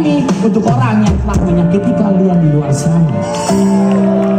Ini untuk orang yang telah menyakiti kalian di luar sana.